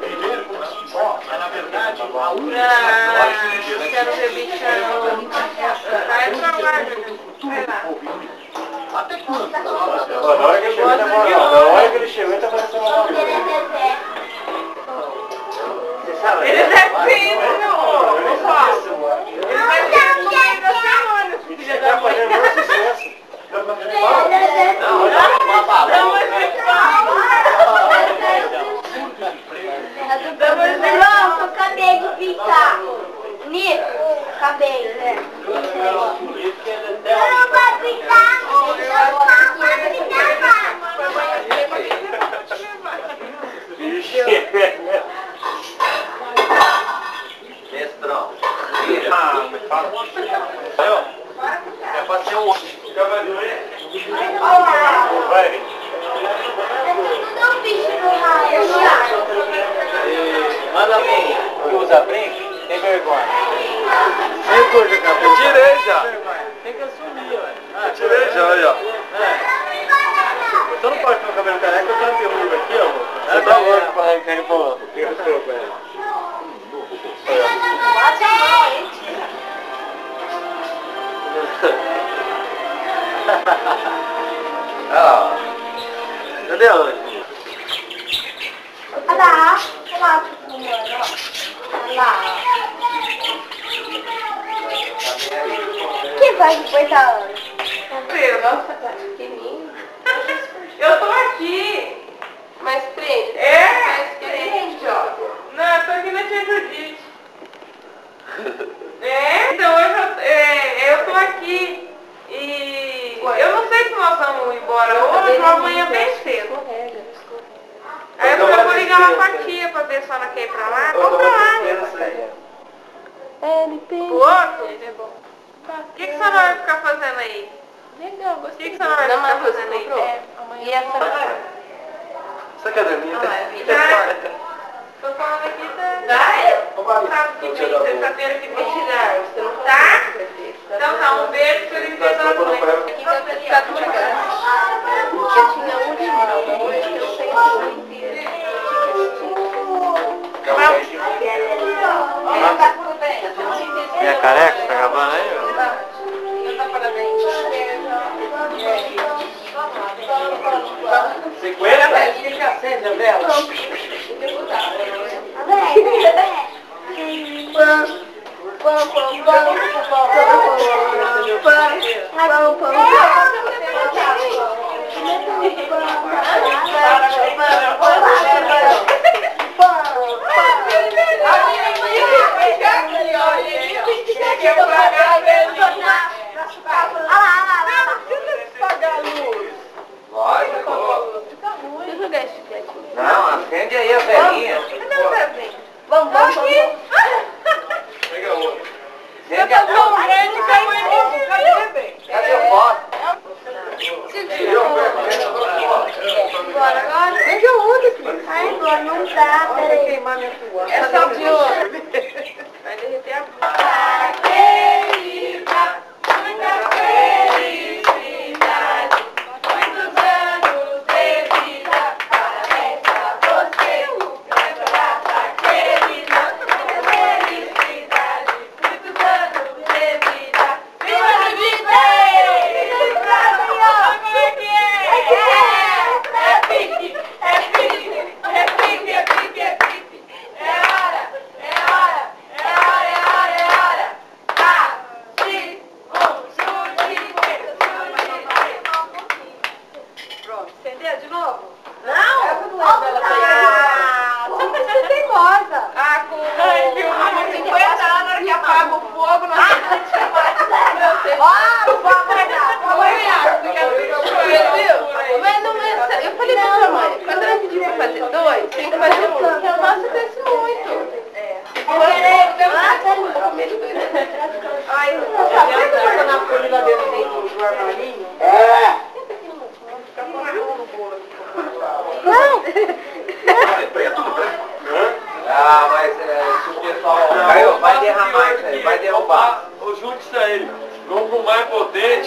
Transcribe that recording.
Primeiro, um pouquinho só, mas na verdade, a última. Ah, quero beber. Na hora que ele chegou, ele tá falando, na hora que ele chegou, ele tá fazendo uma Ele depende, não. Não fala. Ele vai ter no meio da semana, filha Tá da mãe. fazendo maior sucesso. Não, mas ele fala. Pronto, acabei de pintar. Nico, acabei, né? Não vai pintar. Não vai pintar. Mestrão. Ah, me fala. Aí, ó. É um Vai. Não bicho no. Manda bem. Que usa brinco, tem vergonha. Sem coisa, cara. Eu tirei já. Tem que assumir, ué. Eu tirei já, aí, ó. Você não pode ter o cabelo careca, eu tenho uma peruca aqui, ó. Você tá louco pra arrancar. Olha a Anne? Olha lá. Olha lá. Olha lá. Quem vai depois da Ana? Pedro, nossa, tá pequenininho. Eu tô aqui. Mas prende. É, Mas prende, ó. Não, eu tô aqui na tia Judite. É, então hoje eu, é, eu tô aqui. E eu não sei se nós vamos embora hoje ou amanhã bem cedo. Aí eu falei, eu vou ligar lá pra tia pra ver se ela quer ir pra lá. Vamos pra lá, né? O outro? Ele é bom. O que, que você vai ficar fazendo aí? Legal, O gostei. que, que você vai Não, ficar fazendo aí? É. Amanhã e essa... Você quer dormir? Já. Tô falando aqui da... Sábado que vem, sexta-feira que vem Thank you. Bora agora? Veja outra, Cris. Ai, agora não dá, peraí. É só de ouro. novo? Não! É eu não lembro dela ah, Como você tem moda? Ah, com, Ai, meu, com 50 anos, na hora que apaga o fogo, nós ah, temos que mais. Ah, Ó, vou apagar. Vou é apagar. É Mas não é... Eu falei pra sua mãe, quando ela pediu pra fazer dois, tem que fazer um, porque eu nossa cresce muito. É. Eu falei, eu tenho que dois. Ai, Então é preto, branco. Né? Ah, mas é, se o pessoal. Não, vai derramar isso aí, vai derrubar. Junte-se aí. Vamos pro mais potente.